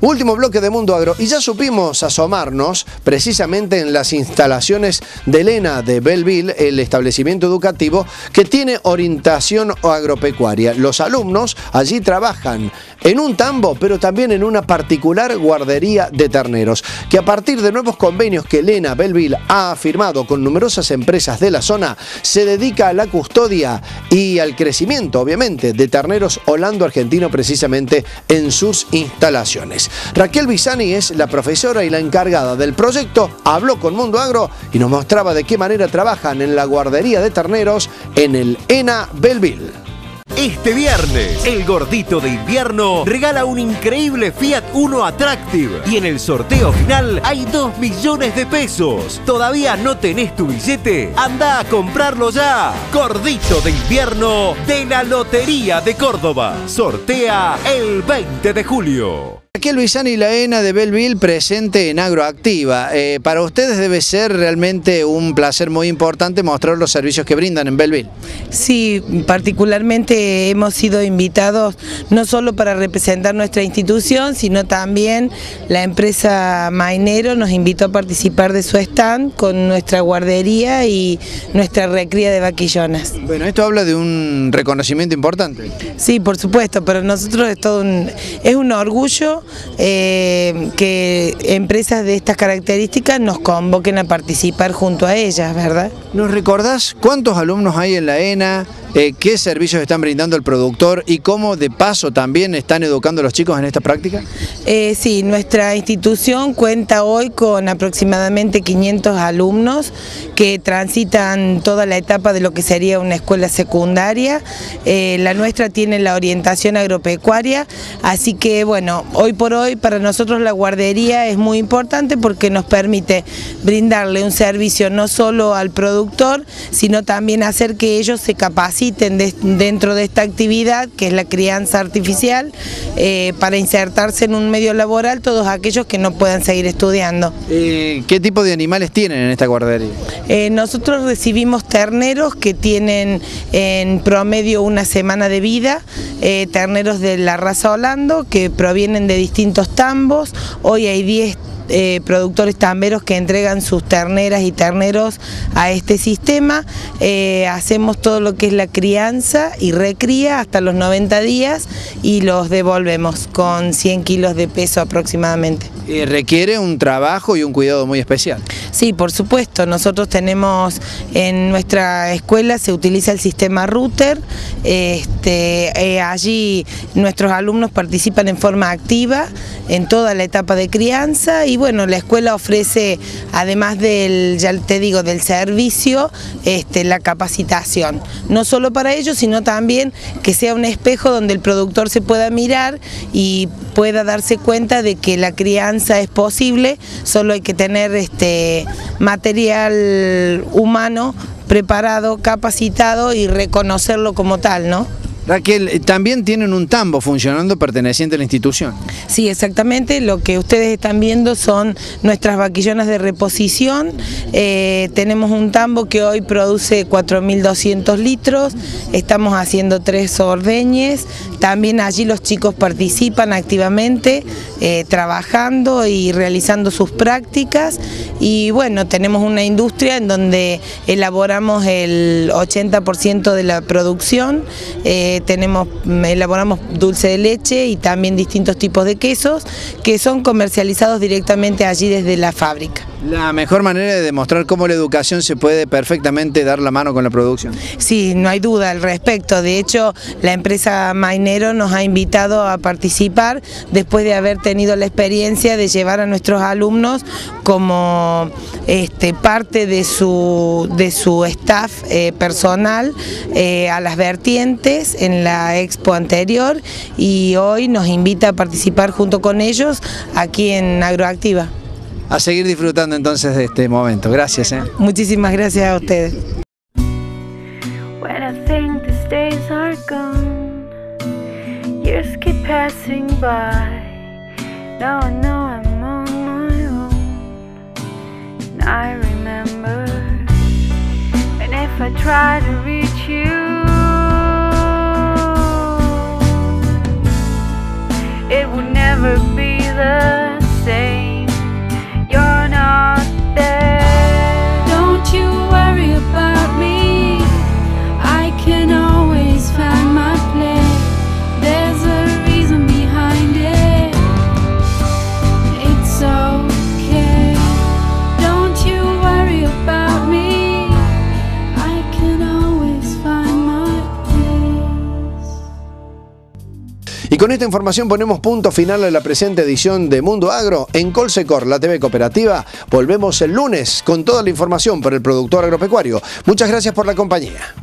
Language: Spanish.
Último bloque de Mundo Agro y ya supimos asomarnos precisamente en las instalaciones de Elena de Belleville, el establecimiento educativo que tiene orientación agropecuaria. Los alumnos allí trabajan en un tambo, pero también en una particular guardería de terneros, que a partir de nuevos convenios que Elena Belleville ha firmado con numerosas empresas de la zona, se dedica a la custodia y al crecimiento, obviamente, de terneros holando argentino precisamente en sus instalaciones. Raquel Bisani es la profesora y la encargada del proyecto, habló con Mundo Agro y nos mostraba de qué manera trabajan en la guardería de terneros en el ENA Belleville. Este viernes, el gordito de invierno regala un increíble Fiat Uno Attractive y en el sorteo final hay 2 millones de pesos. ¿Todavía no tenés tu billete? Anda a comprarlo ya. Gordito de invierno de la Lotería de Córdoba. Sortea el 20 de julio. Aquí Luisani y la ENA de Belleville presente en Agroactiva. Eh, para ustedes debe ser realmente un placer muy importante mostrar los servicios que brindan en Belleville. Sí, particularmente hemos sido invitados no solo para representar nuestra institución, sino también la empresa Mainero nos invitó a participar de su stand con nuestra guardería y nuestra recría de vaquillonas. Bueno, esto habla de un reconocimiento importante. Sí, por supuesto, para nosotros es todo un, es un orgullo eh, que empresas de estas características nos convoquen a participar junto a ellas, ¿verdad? ¿Nos recordás cuántos alumnos hay en la ENA? Eh, qué servicios están brindando el productor y cómo de paso también están educando a los chicos en esta práctica? Eh, sí, nuestra institución cuenta hoy con aproximadamente 500 alumnos que transitan toda la etapa de lo que sería una escuela secundaria. Eh, la nuestra tiene la orientación agropecuaria, así que bueno, hoy por hoy para nosotros la guardería es muy importante porque nos permite brindarle un servicio no solo al productor, sino también hacer que ellos se capaciten dentro de esta actividad, que es la crianza artificial, eh, para insertarse en un medio laboral todos aquellos que no puedan seguir estudiando. Eh, ¿Qué tipo de animales tienen en esta guardería? Eh, nosotros recibimos terneros que tienen en promedio una semana de vida, terneros de la raza Holando que provienen de distintos tambos, hoy hay 10 eh, productores tamberos que entregan sus terneras y terneros a este sistema. Eh, hacemos todo lo que es la crianza y recría hasta los 90 días y los devolvemos con 100 kilos de peso aproximadamente. Y requiere un trabajo y un cuidado muy especial. Sí, por supuesto. Nosotros tenemos en nuestra escuela se utiliza el sistema router. Este, eh, allí nuestros alumnos participan en forma activa en toda la etapa de crianza y bueno, la escuela ofrece, además del, ya te digo, del servicio, este, la capacitación. No solo para ellos, sino también que sea un espejo donde el productor se pueda mirar y pueda darse cuenta de que la crianza es posible, solo hay que tener este material humano preparado, capacitado y reconocerlo como tal, ¿no? Raquel, eh, también tienen un tambo funcionando perteneciente a la institución. Sí, exactamente. Lo que ustedes están viendo son nuestras vaquillonas de reposición. Eh, tenemos un tambo que hoy produce 4.200 litros. Estamos haciendo tres ordeñes. También allí los chicos participan activamente, eh, trabajando y realizando sus prácticas. Y bueno, tenemos una industria en donde elaboramos el 80% de la producción tenemos, elaboramos dulce de leche y también distintos tipos de quesos que son comercializados directamente allí desde la fábrica. La mejor manera de demostrar cómo la educación se puede perfectamente dar la mano con la producción. Sí, no hay duda al respecto. De hecho, la empresa Mainero nos ha invitado a participar después de haber tenido la experiencia de llevar a nuestros alumnos como este, parte de su, de su staff eh, personal eh, a las vertientes en la expo anterior y hoy nos invita a participar junto con ellos aquí en Agroactiva a seguir disfrutando entonces de este momento. Gracias. ¿eh? Muchísimas gracias a ustedes. When I think the days are gone, years keep passing by. Now I know I'm on my own. And I remember, and if I try to reach you, it would never be the con esta información ponemos punto final a la presente edición de Mundo Agro. En Colsecor, la TV cooperativa, volvemos el lunes con toda la información para el productor agropecuario. Muchas gracias por la compañía.